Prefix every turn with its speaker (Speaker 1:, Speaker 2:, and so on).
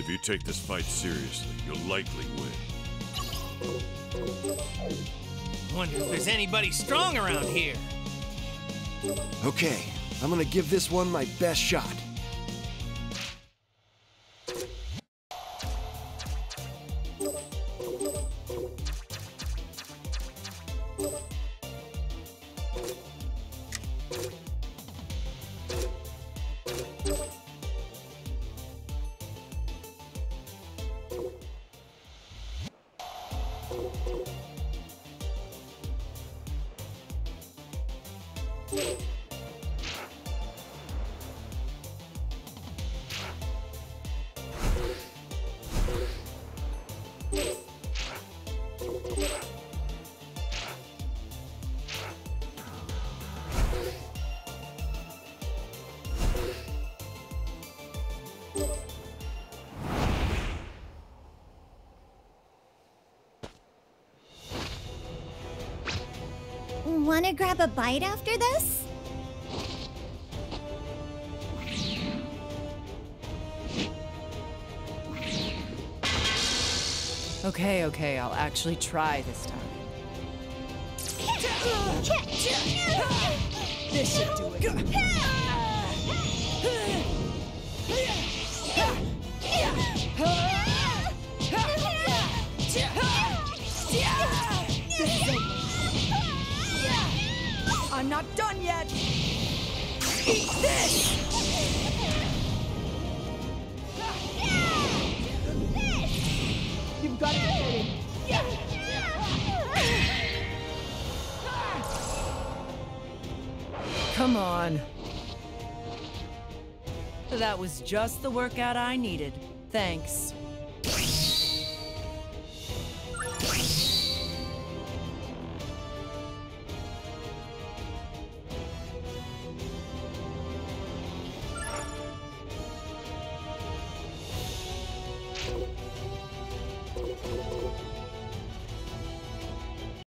Speaker 1: If you take this fight seriously, you'll likely win.
Speaker 2: Wonder if there's anybody strong around here.
Speaker 3: Okay, I'm gonna give this one my best shot.
Speaker 4: you Wanna grab a bite after this?
Speaker 5: Okay, okay, I'll actually try this time. This should do it. I'm not done yet! Eat this! You've got to get ready. Come on. That was just the workout I needed. Thanks.